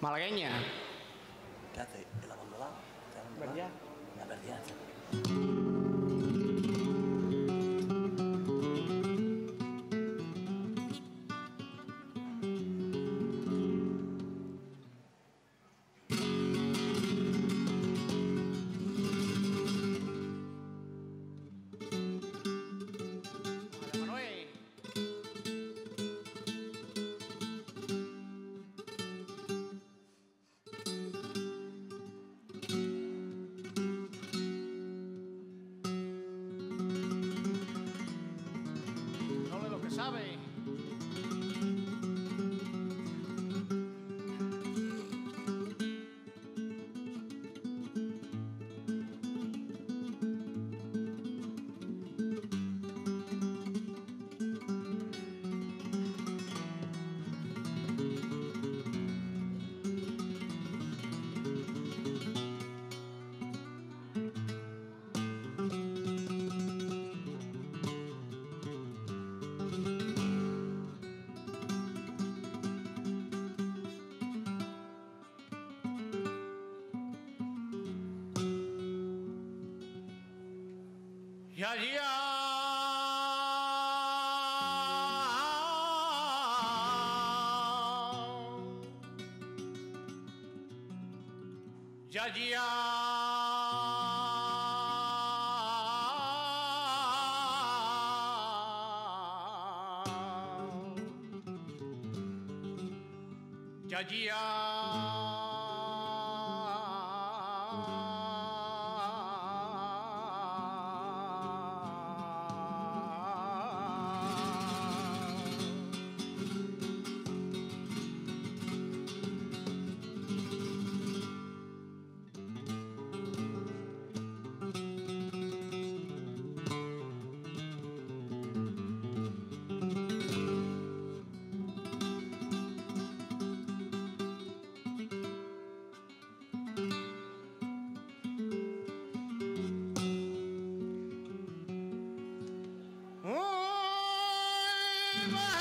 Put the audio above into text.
Malagueña. Quédate, Jazia! já Jajia. Mama.